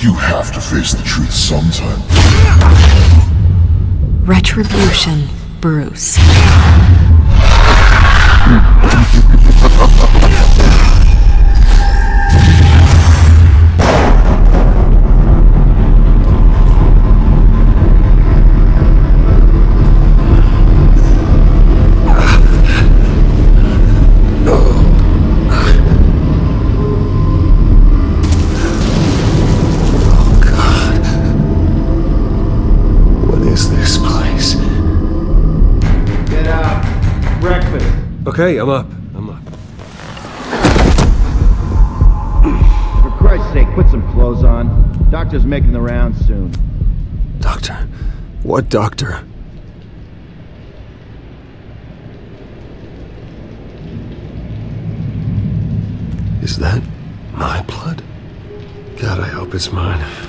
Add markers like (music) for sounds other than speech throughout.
You have to face the truth sometime. Retribution, Bruce. (laughs) Okay, I'm up. I'm up. For Christ's sake, put some clothes on. Doctor's making the rounds soon. Doctor. What doctor? Is that my blood? God, I hope it's mine.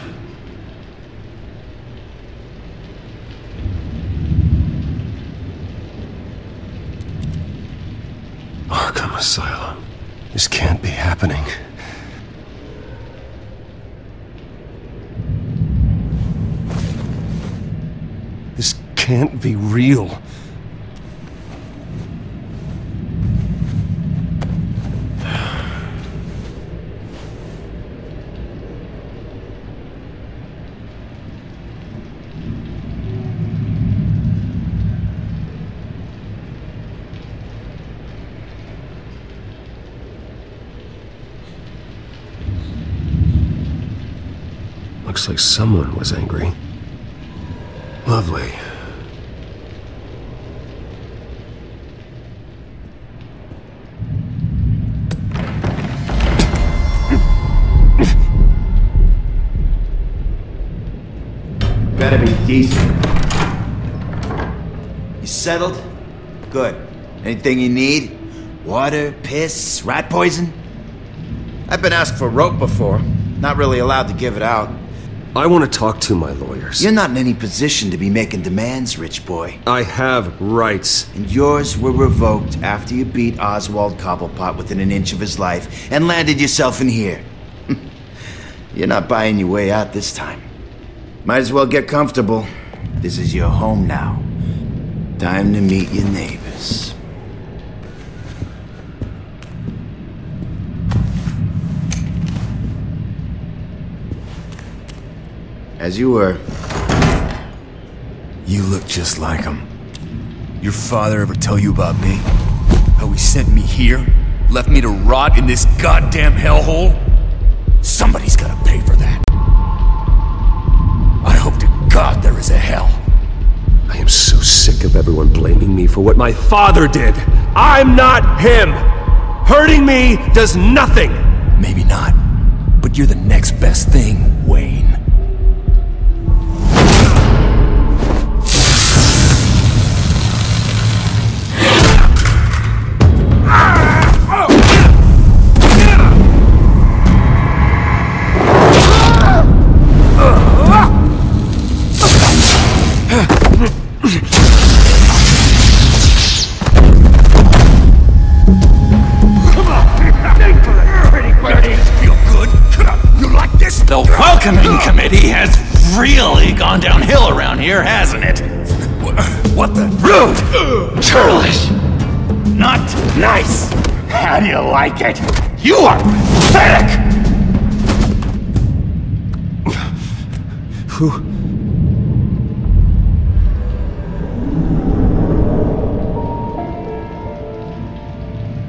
Arkham Asylum. This can't be happening. This can't be real. Looks like someone was angry. Lovely. Better be decent. You settled? Good. Anything you need? Water, piss, rat poison? I've been asked for rope before. Not really allowed to give it out. I want to talk to my lawyers. You're not in any position to be making demands, rich boy. I have rights. And yours were revoked after you beat Oswald Cobblepot within an inch of his life and landed yourself in here. (laughs) You're not buying your way out this time. Might as well get comfortable. This is your home now. Time to meet your neighbors. As you were. You look just like him. Your father ever tell you about me? How he sent me here? Left me to rot in this goddamn hellhole? Somebody's gotta pay for that. I hope to God there is a hell. I am so sick of everyone blaming me for what my father did. I'm not him. Hurting me does nothing. Maybe not. But you're the next best thing, Wayne. Gone downhill around here, hasn't it? What the? Rude! Churlish! Not nice! How do you like it? You are pathetic! Who?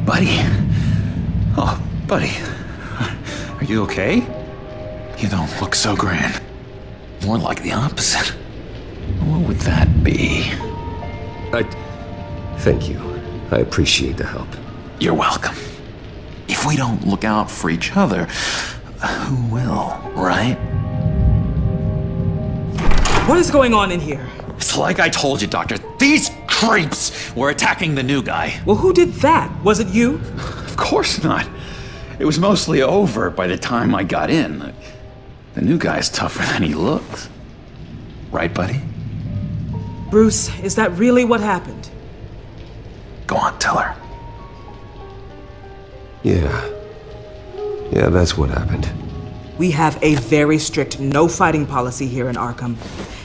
Buddy. Oh, buddy. Are you okay? You don't look so grand. More like the opposite. What would that be? I. Thank you. I appreciate the help. You're welcome. If we don't look out for each other, who will, right? What is going on in here? It's like I told you, Doctor. These creeps were attacking the new guy. Well, who did that? Was it you? Of course not. It was mostly over by the time I got in. The, the new guy's tougher than he looks. Right, buddy? Bruce, is that really what happened? Go on, tell her. Yeah. Yeah, that's what happened. We have a very strict no fighting policy here in Arkham.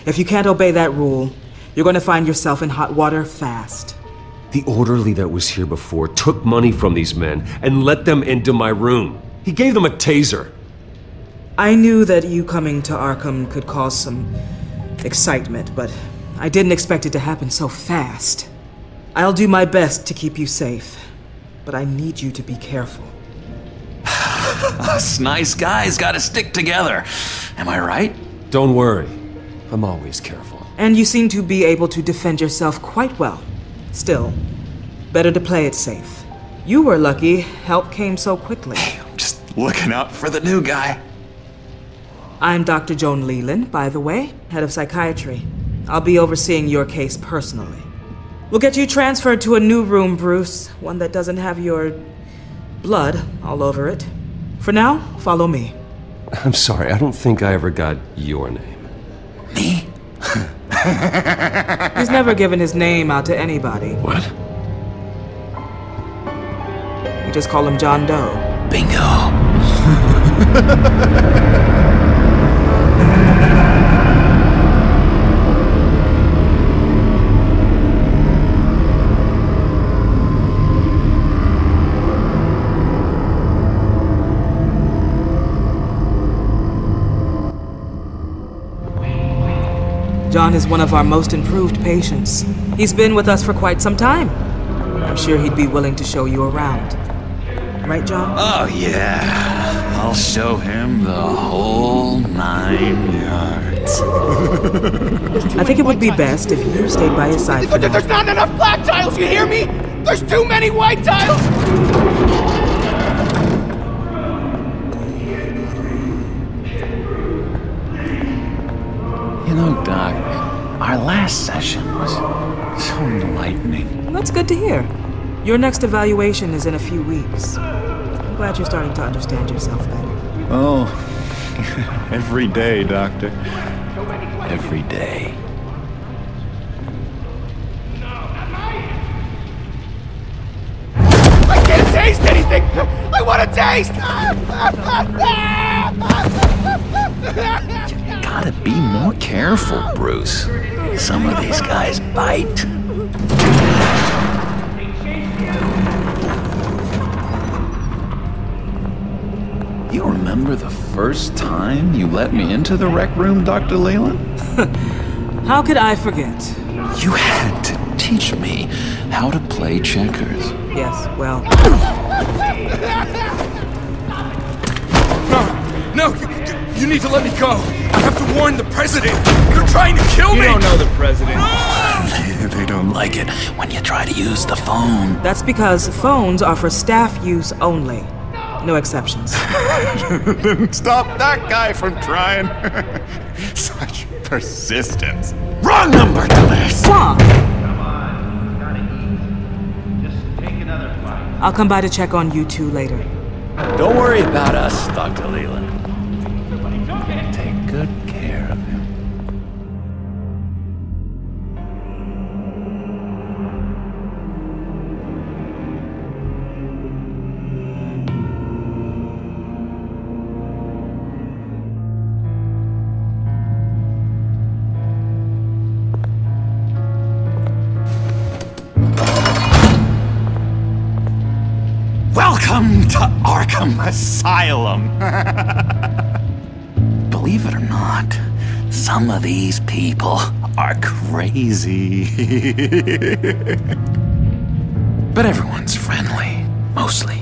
If you can't obey that rule, you're going to find yourself in hot water fast. The orderly that was here before took money from these men and let them into my room. He gave them a taser. I knew that you coming to Arkham could cause some excitement, but I didn't expect it to happen so fast. I'll do my best to keep you safe, but I need you to be careful. (laughs) Us nice guys gotta stick together. Am I right? Don't worry. I'm always careful. And you seem to be able to defend yourself quite well. Still, better to play it safe. You were lucky help came so quickly. I'm Just looking out for the new guy. I'm Dr. Joan Leland, by the way, head of psychiatry. I'll be overseeing your case personally. We'll get you transferred to a new room, Bruce, one that doesn't have your blood all over it. For now, follow me. I'm sorry, I don't think I ever got your name. Me? He's never given his name out to anybody. What? We just call him John Doe. Bingo. (laughs) John is one of our most improved patients. He's been with us for quite some time. I'm sure he'd be willing to show you around. Right, John? Oh, yeah. I'll show him the whole nine yards. (laughs) I think it would be best if you stayed by his side for. There's not enough black tiles, you hear me? There's too many white tiles! Last session was so enlightening. That's good to hear. Your next evaluation is in a few weeks. I'm glad you're starting to understand yourself better. Oh, (laughs) every day, Doctor. Every day. I can't taste anything! I want to taste! You gotta be more careful, Bruce. Some of these guys bite. You remember the first time you let me into the rec room, Dr. Leland? (laughs) How could I forget? You had to teach me how to play checkers. Yes, well, (laughs) No, you, you- you need to let me go. I have to warn the president. You're trying to kill me. You don't know the president. they don't like it when you try to use the phone. that's because phones are for staff use only. No exceptions. (laughs) Stop that guy from trying. (laughs) Such persistence. Wrong number, Deleuze. John! I'll come by to check on you two later. Don't worry about us, Dr. Leland. Asylum. (laughs) Believe it or not, some of these people are crazy. (laughs) but everyone's friendly, mostly.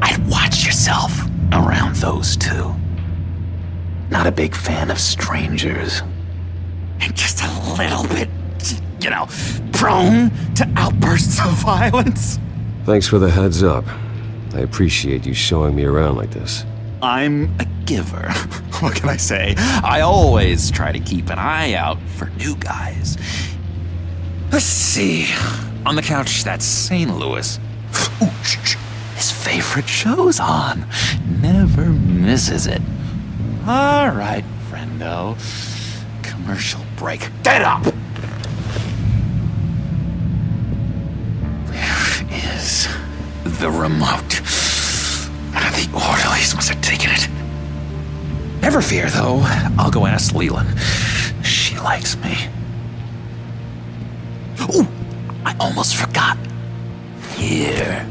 I'd watch yourself around those two. Not a big fan of strangers. And just a little bit, you know, prone to outbursts of (laughs) violence. Thanks for the heads up. I appreciate you showing me around like this. I'm a giver. (laughs) What can I say? I always try to keep an eye out for new guys. Let's see. On the couch, that's St. Louis. Ooh. His favorite show's on. Never misses it. All right, friendo. Commercial break. Get up! The remote? One of the orderlies must have taken it. Never fear, though. I'll go ask Leland. She likes me. Ooh, I almost forgot. Here.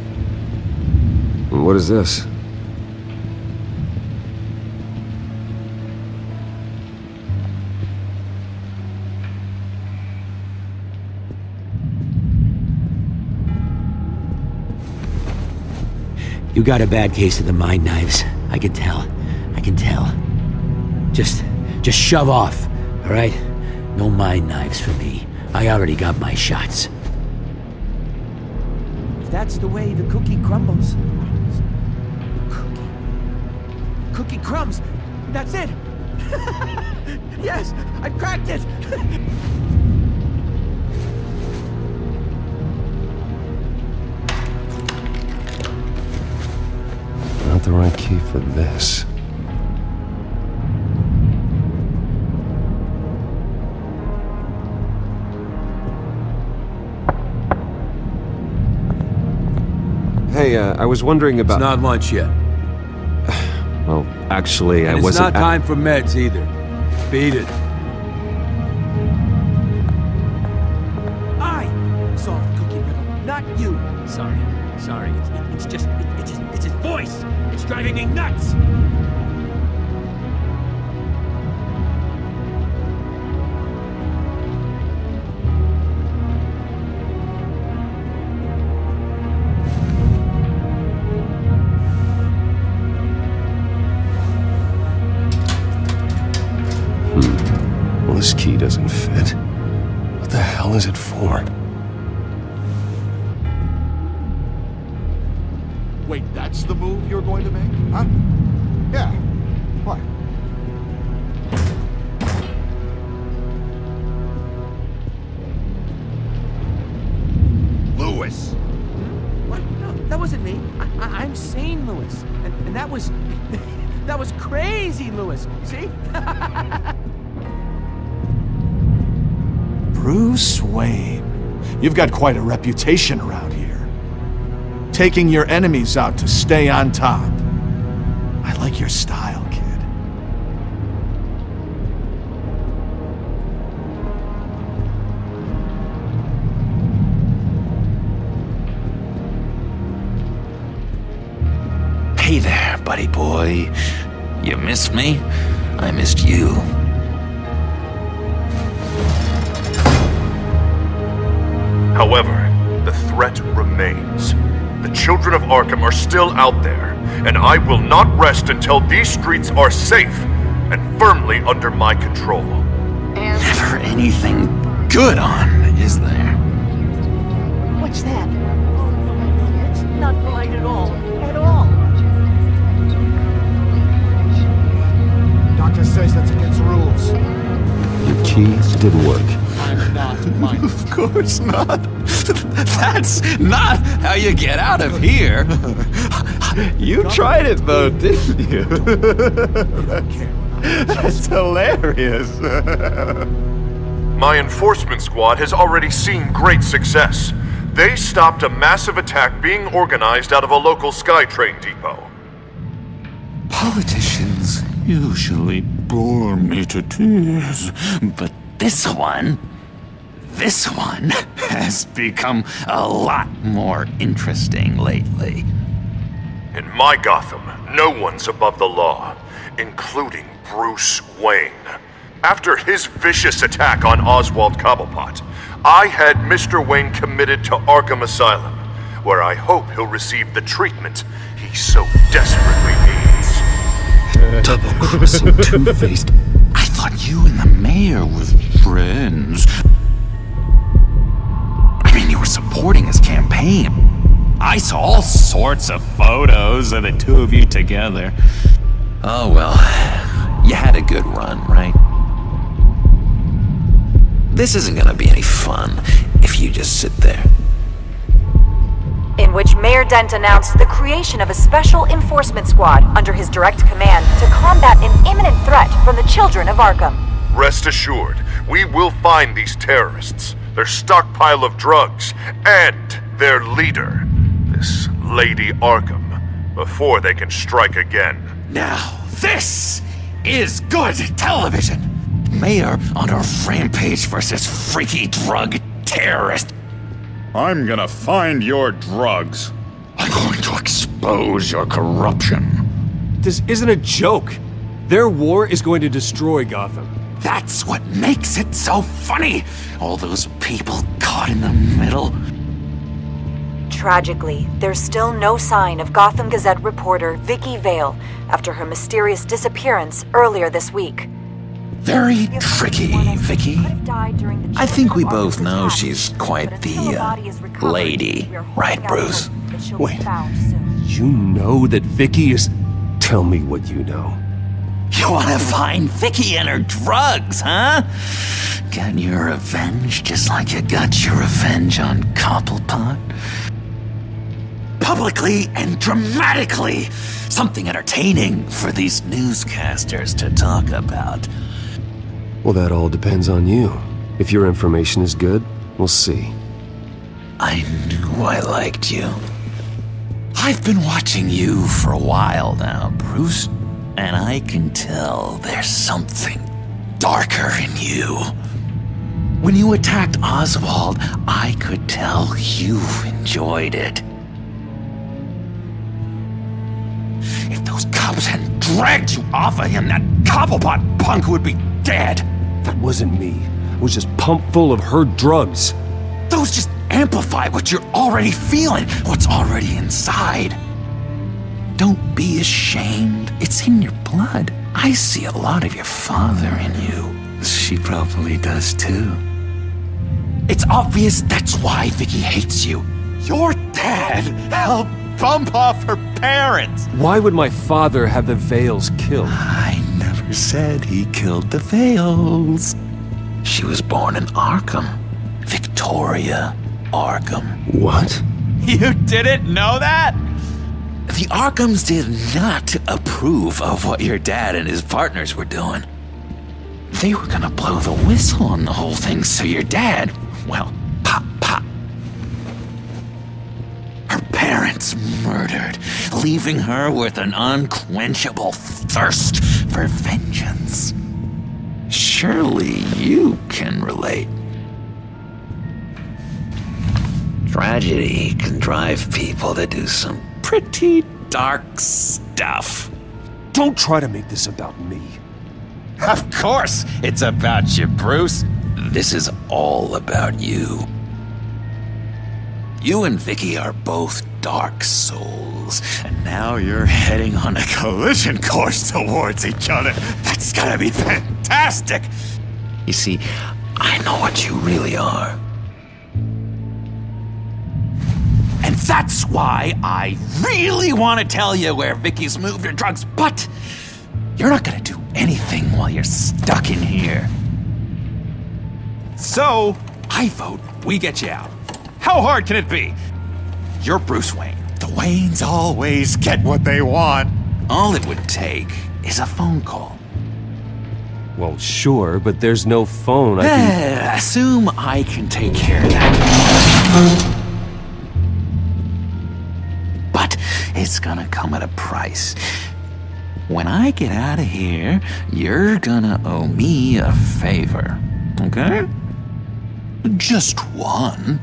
What is this? You got a bad case of the mind knives. I can tell. I can tell. Just, just shove off, all right? No mind knives for me. I already got my shots. If that's the way the cookie crumbles. Cookie. Cookie crumbs. That's it. (laughs) yes, I cracked it. (laughs) Not the right key for this. Hey, uh, I was wondering about. It's not lunch yet. (sighs) Well, actually, And I it's wasn't. It's not time for meds either. Beat it. Driving me nuts. Hmm. Well, this key doesn't fit. What the hell is it for? Wait, that's the move you're going to make? Huh? Yeah. What? Lewis! What? No, that wasn't me. I, I, I'm sane, Lewis. And, and that was. (laughs) that was crazy, Lewis. See? (laughs) Bruce Wayne. You've got quite a reputation around here. Taking your enemies out to stay on top. I like your style, kid. Hey there, buddy boy. You missed me? I missed you. However, the threat remains. The children of Arkham are still out there, and I will not rest until these streets are safe and firmly under my control. And Never anything good on, is there? What's that? It's not polite at all. At all. Doctor says that's against rules. Your key didn't work. I'm not minding. Of course not. (laughs) That's not how you get out of here. You tried it though, didn't you? (laughs) That's hilarious. My enforcement squad has already seen great success. They stopped a massive attack being organized out of a local SkyTrain depot. Politicians usually bore me to tears, but this one, this one (laughs) has become a lot more interesting lately. In my Gotham, no one's above the law, including Bruce Wayne. After his vicious attack on Oswald Cobblepot, I had Mr. Wayne committed to Arkham Asylum, where I hope he'll receive the treatment he so desperately needs. Double crossing (laughs) two faced. I thought you and the mayor were friends. I mean, you were supporting his campaign. I saw all sorts of photos of the two of you together. Oh well, you had a good run, right? This isn't gonna be any fun if you just sit there. In which Mayor Dent announced the creation of a special enforcement squad under his direct command to combat an imminent threat from the children of Arkham. Rest assured, we will find these terrorists, their stockpile of drugs, and their leader, this Lady Arkham. before they can strike again. Now, this is good television. Mayor on a rampage versus freaky drug terrorist. I'm gonna find your drugs. I'm going to expose your corruption. This isn't a joke. Their war is going to destroy Gotham. That's what makes it so funny. All those people caught in the middle. Tragically, there's still no sign of Gotham Gazette reporter Vicky Vale after her mysterious disappearance earlier this week. Very tricky, Vicky. I think we both know she's quite the uh, lady, right, Bruce? Wait, you know that Vicky is. Tell me what you know. You want to find Vicky and her drugs, huh? Get your revenge just like you got your revenge on Cobblepot? Publicly and dramatically! Something entertaining for these newscasters to talk about. Well, that all depends on you. If your information is good, we'll see. I knew I liked you. I've been watching you for a while now, Bruce, and I can tell there's something darker in you. When you attacked Oswald, I could tell you enjoyed it. If those cops hadn't dragged you off of him, that Cobblepot punk would be dead. That wasn't me. It was just pumped full of her drugs. Those just amplify what you're already feeling, what's already inside. Don't be ashamed. It's in your blood. I see a lot of your father in you. She probably does too. It's obvious that's why Vicky hates you. Your dad helped bump off her parents. Why would my father have the Vales killed? I said he killed the Vales. She was born in Arkham. Victoria Arkham. What? You didn't know that? The Arkhams did not approve of what your dad and his partners were doing. They were gonna blow the whistle on the whole thing, so your dad, well, parents murdered, leaving her with an unquenchable thirst for vengeance. Surely you can relate. Tragedy can drive people to do some pretty dark stuff. Don't try to make this about me. Of course, it's about you, Bruce. This is all about you. You and Vicky are both dark souls, and now you're heading on a collision course towards each other. That's gonna be fantastic! You see, I know what you really are. And that's why I really want to tell you where Vicky's moved her drugs, but you're not gonna do anything while you're stuck in here. So, I vote we get you out. How hard can it be? You're Bruce Wayne. The Waynes always get what they want. All it would take is a phone call. Well, sure, but there's no phone. I can... Assume I can take care of that. But it's gonna come at a price. When I get out of here, you're gonna owe me a favor. Okay? Just one.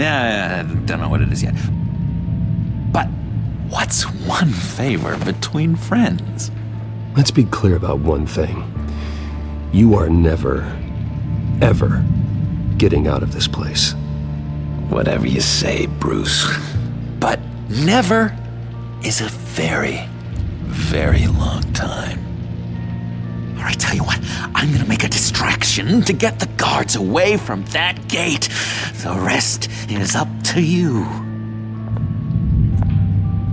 Yeah, I don't know what it is yet. But what's one favor between friends? Let's be clear about one thing. You are never, ever getting out of this place. Whatever you say, Bruce. But never is a very, very long time. All right, tell you what, I'm gonna make a distraction to get the guards away from that gate. The rest is up to you.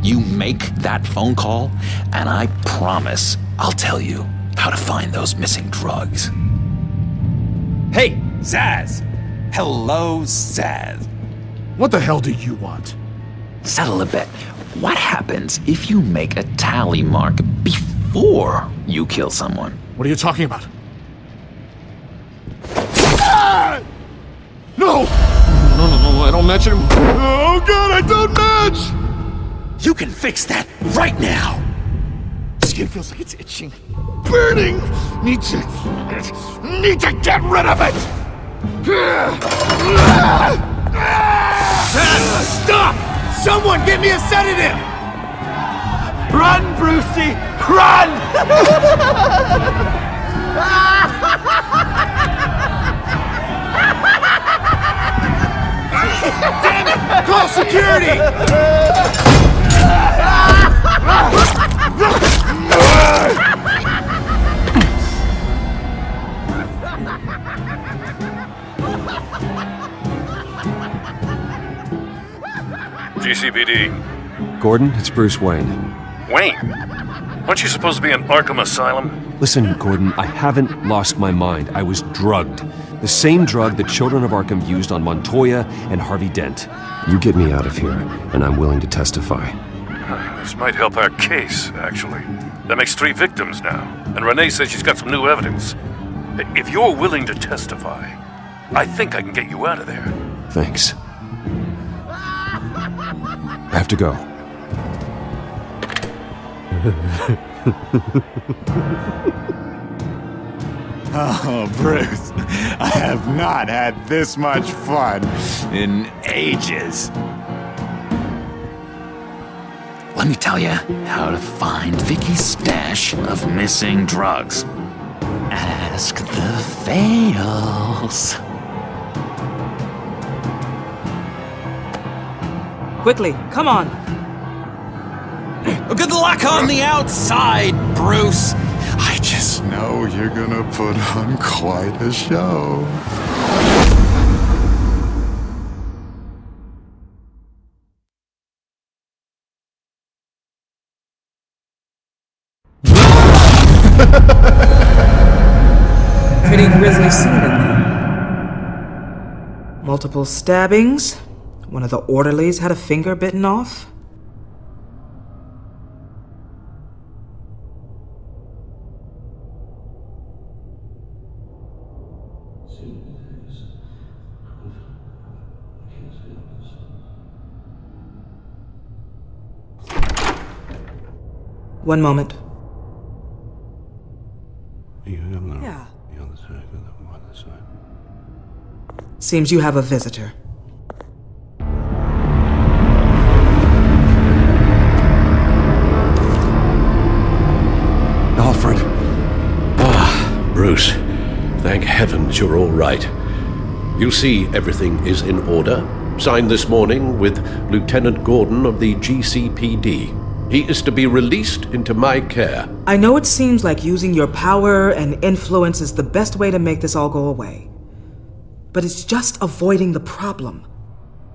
You make that phone call, and I promise I'll tell you how to find those missing drugs. Hey, Zsasz! Hello, Zsasz. What the hell do you want? Settle a bet. What happens if you make a tally mark before you kill someone? What are you talking about? Ah! No! No, no, no, I don't match him. Oh god, I don't match! You can fix that right now! Skin feels like it's itching. Burning! Need to... Need to get rid of it! Stop! Someone get me a sedative! Run, Brucey! Run! Damn it! Call security! GCPD. Gordon, it's Bruce Wayne. Wayne, aren't you supposed to be in Arkham Asylum? Listen, Gordon, I haven't lost my mind. I was drugged. The same drug the children of Arkham used on Montoya and Harvey Dent. You get me out of here, and I'm willing to testify. This might help our case, actually. That makes three victims now, and Renee says she's got some new evidence. If you're willing to testify, I think I can get you out of there. Thanks. I have to go. (laughs) Oh, Bruce, I have not had this much fun in ages. Let me tell you how to find Vicky's stash of missing drugs. Ask the fails. Quickly, come on. Good luck on the outside, Bruce. I just know you're gonna put on quite a show. Pretty grisly scene in there. Multiple stabbings. One of the orderlies had a finger bitten off. One moment. Yeah. Seems you have a visitor. Alfred. Ah, Bruce. Thank heavens you're all right. You see, everything is in order. Signed this morning with Lieutenant Gordon of the GCPD. He is to be released into my care. I know it seems like using your power and influence is the best way to make this all go away. But it's just avoiding the problem.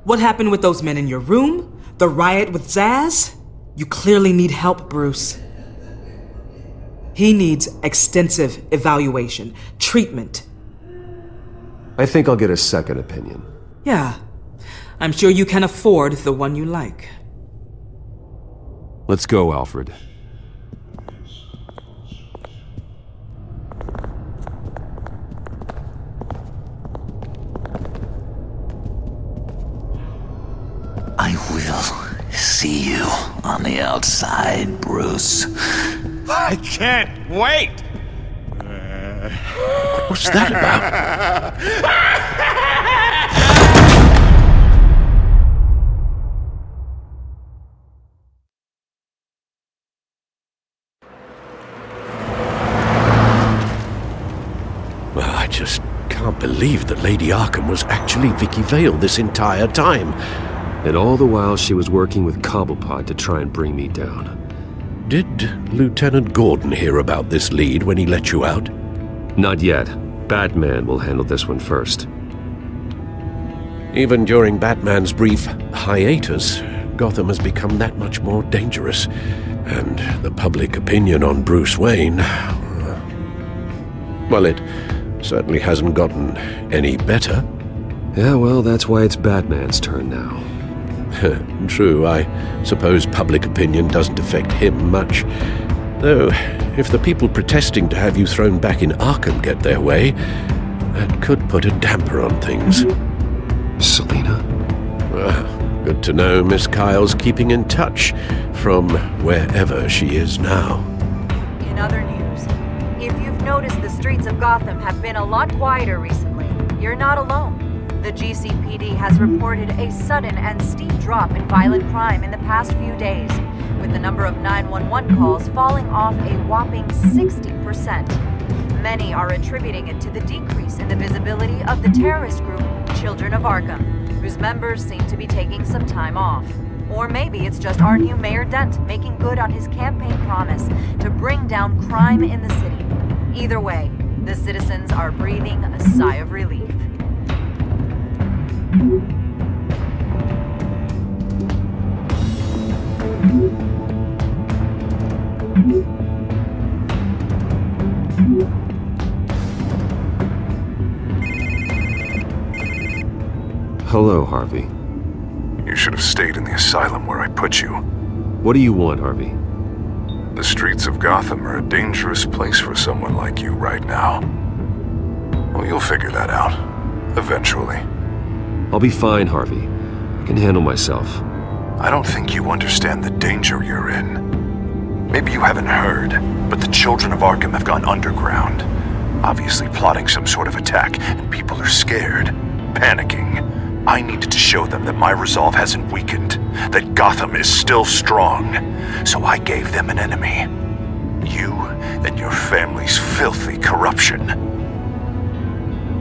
What happened with those men in your room? The riot with Zsasz? You clearly need help, Bruce. He needs extensive evaluation, treatment. I think I'll get a second opinion. Yeah, I'm sure you can afford the one you like. Let's go, Alfred. I will see you on the outside, Bruce. I can't wait! What's that about? (laughs) Well, I just can't believe that Lady Arkham was actually Vicky Vale this entire time. And all the while she was working with Cobblepot to try and bring me down. Did Lieutenant Gordon hear about this lead when he let you out? Not yet. Batman will handle this one first. Even during Batman's brief hiatus, Gotham has become that much more dangerous. And the public opinion on Bruce Wayne. Well, it certainly hasn't gotten any better. Yeah, well, that's why it's Batman's turn now. (laughs) True, I suppose public opinion doesn't affect him much. Though, if the people protesting to have you thrown back in Arkham get their way, that could put a damper on things. Selina? Well, Good to know Miss Kyle's keeping in touch from wherever she is now. In other news, noticed the streets of Gotham have been a lot quieter recently, you're not alone. The GCPD has reported a sudden and steep drop in violent crime in the past few days, with the number of 911 calls falling off a whopping 60%. Many are attributing it to the decrease in the visibility of the terrorist group Children of Arkham, whose members seem to be taking some time off. Or maybe it's just our new Mayor Dent making good on his campaign promise to bring down crime in the city. Either way, the citizens are breathing a sigh of relief. Hello, Harvey. You should have stayed in the asylum where I put you. What do you want, Harvey? The streets of Gotham are a dangerous place for someone like you right now. Well, you'll figure that out. Eventually. I'll be fine, Harvey. I can handle myself. I don't think you understand the danger you're in. Maybe you haven't heard, but the children of Arkham have gone underground. Obviously plotting some sort of attack, and people are scared, panicking. I needed to show them that my resolve hasn't weakened, that Gotham is still strong. So I gave them an enemy. You and your family's filthy corruption.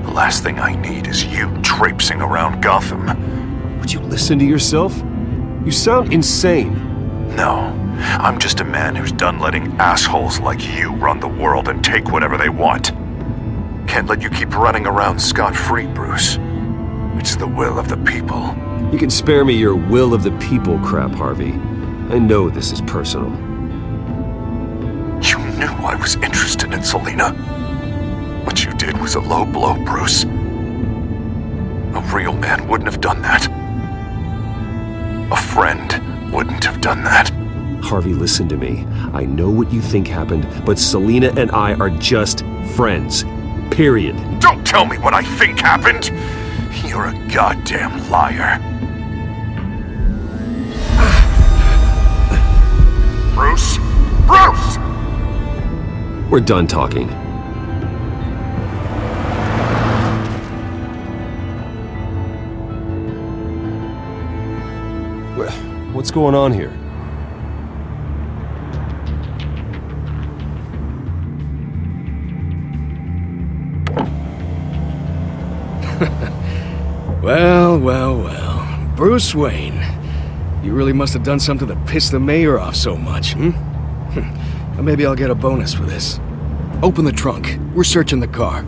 The last thing I need is you traipsing around Gotham. Would you listen to yourself? You sound insane. No, I'm just a man who's done letting assholes like you run the world and take whatever they want. Can't let you keep running around scot-free, Bruce. It's the will of the people. You can spare me your will of the people crap, Harvey. I know this is personal. You knew I was interested in Selina. What you did was a low blow, Bruce. A real man wouldn't have done that. A friend wouldn't have done that. Harvey, listen to me. I know what you think happened, but Selina and I are just friends. Period. Don't tell me what I think happened! You're a goddamn liar. Bruce? Bruce! We're done talking. What's going on here? (laughs) Well, well, well. Bruce Wayne. You really must have done something to piss the mayor off so much, hmm? Well, maybe I'll get a bonus for this. Open the trunk. We're searching the car.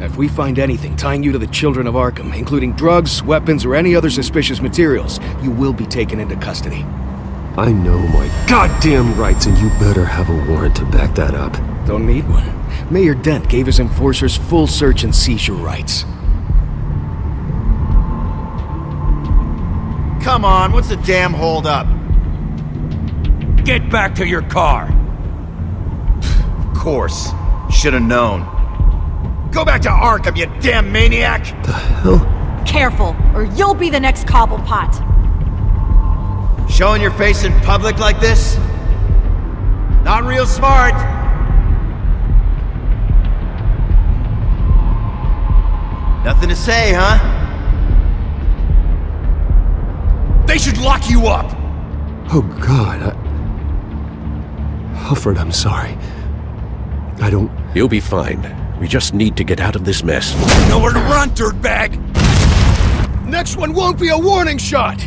If we find anything tying you to the Children of Arkham, including drugs, weapons, or any other suspicious materials, you will be taken into custody. I know my goddamn rights, and you better have a warrant to back that up. Don't need one. Mayor Dent gave his enforcers full search and seizure rights. Come on, what's the damn holdup? Get back to your car! Of course. Should've known. Go back to Arkham, you damn maniac! The hell? Careful, or you'll be the next Cobblepot. Showing your face in public like this? Not real smart. Nothing to say, huh? Should lock you up! Oh, God. I... Alfred, I'm sorry. I don't... You'll be fine. We just need to get out of this mess. Nowhere to run, dirtbag! Next one won't be a warning shot!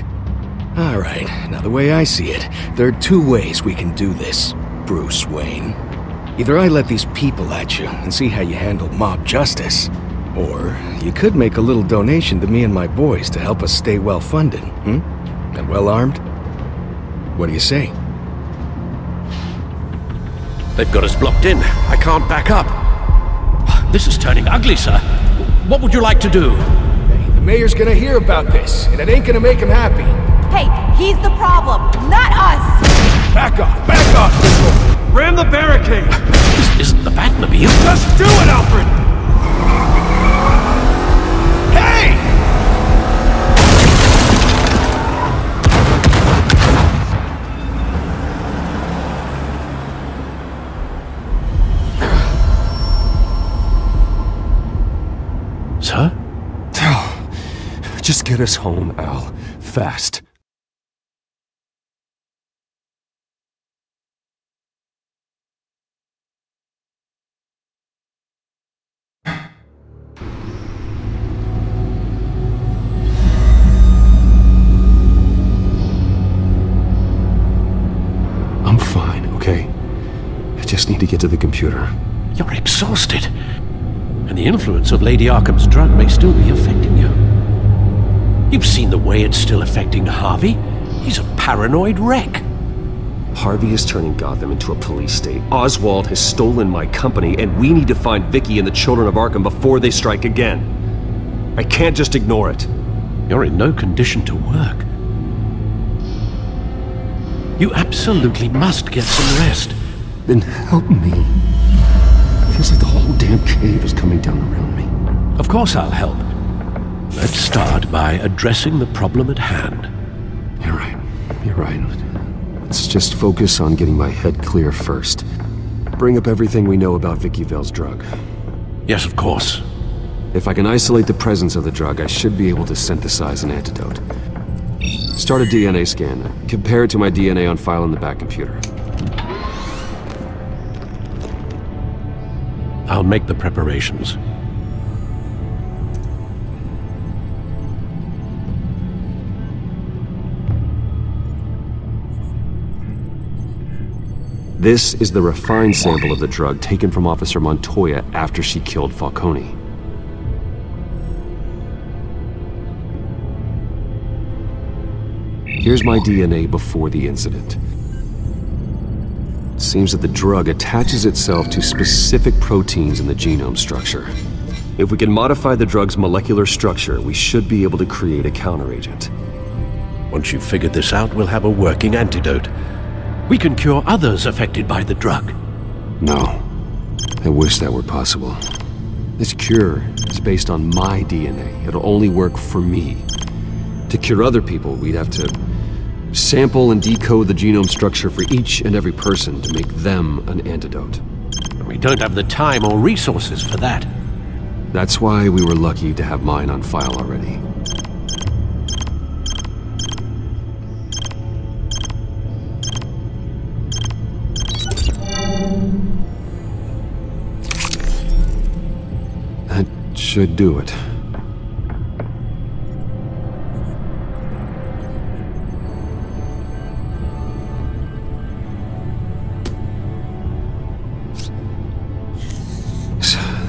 Alright, now the way I see it, there are two ways we can do this, Bruce Wayne. Either I let these people at you and see how you handle mob justice, or you could make a little donation to me and my boys to help us stay well funded, hmm? And well armed? What do you say? They've got us blocked in. I can't back up. This is turning ugly, sir. What would you like to do? Hey, the mayor's gonna hear about this, and it ain't gonna make him happy. Hey, he's the problem, not us! Back off! Back off! Ram the barricade! This isn't the Batmobile. Just do it, Alfred! Get us home, Al. Fast. I'm fine, okay? I just need to get to the computer. You're exhausted. And the influence of Lady Arkham's drug may still be affecting you. You've seen the way it's still affecting Harvey. He's a paranoid wreck. Harvey is turning Gotham into a police state. Oswald has stolen my company, and we need to find Vicky and the children of Arkham before they strike again. I can't just ignore it. You're in no condition to work. You absolutely must get some rest. Then help me. It feels like the whole damn cave is coming down around me. Of course I'll help. Let's start by addressing the problem at hand. You're right. You're right. Let's just focus on getting my head clear first. Bring up everything we know about Vicky Vale's drug. Yes, of course. If I can isolate the presence of the drug, I should be able to synthesize an antidote. Start a DNA scan. Compare it to my DNA on file in the Batcomputer. I'll make the preparations. This is the refined sample of the drug taken from Officer Montoya after she killed Falcone. Here's my DNA before the incident. It seems that the drug attaches itself to specific proteins in the genome structure. If we can modify the drug's molecular structure, we should be able to create a counteragent. Once you've figured this out, we'll have a working antidote. We can cure others affected by the drug. No. I wish that were possible. This cure is based on my DNA. It'll only work for me. To cure other people, we'd have to sample and decode the genome structure for each and every person to make them an antidote. We don't have the time or resources for that. That's why we were lucky to have mine on file already. Should do it.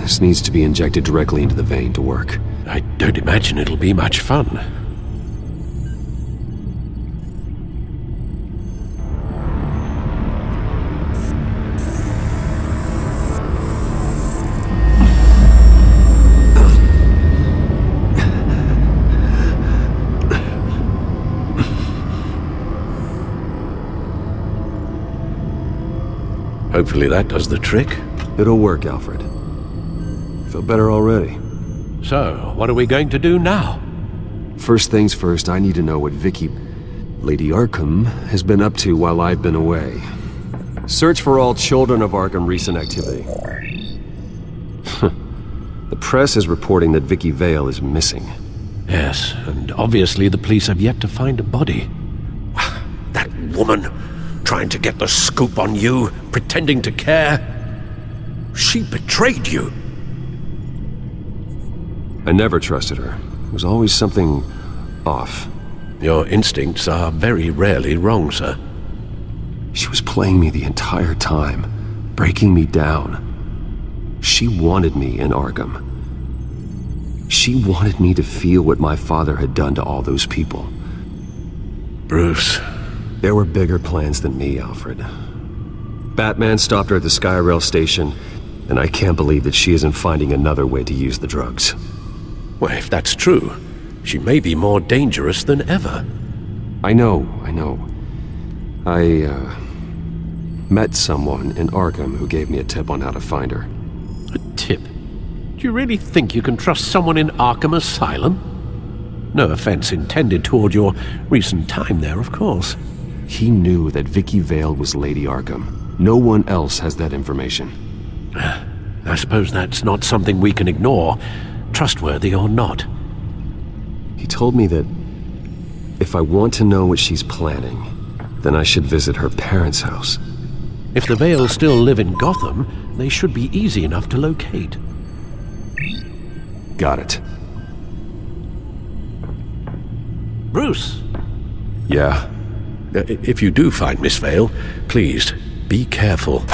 This needs to be injected directly into the vein to work. I don't imagine it'll be much fun. Hopefully that does the trick. It'll work, Alfred. Feel better already. So, what are we going to do now? First things first, I need to know what Vicky, Lady Arkham, has been up to while I've been away. Search for all children of Arkham recent activity. (laughs) the press is reporting that Vicky Vale is missing. Yes, and obviously the police have yet to find a body. (sighs) That woman, trying to get the scoop on you, pretending to care. She betrayed you. I never trusted her. There was always something off. Your instincts are very rarely wrong, sir. She was playing me the entire time, breaking me down. She wanted me in Arkham. She wanted me to feel what my father had done to all those people. Bruce. There were bigger plans than me, Alfred. Batman stopped her at the Skyrail station, and I can't believe that she isn't finding another way to use the drugs. Well, if that's true, she may be more dangerous than ever. I know, I know. I, uh, met someone in Arkham who gave me a tip on how to find her. A tip? Do you really think you can trust someone in Arkham Asylum? No offense intended toward your recent time there, of course. He knew that Vicky Vale was Lady Arkham. No one else has that information. (sighs) I suppose that's not something we can ignore, trustworthy or not. He told me that if I want to know what she's planning, then I should visit her parents' house. If the Vale still live in Gotham, they should be easy enough to locate. Got it. Bruce, Yeah. Uh, if you do find Miss Vale, please be careful.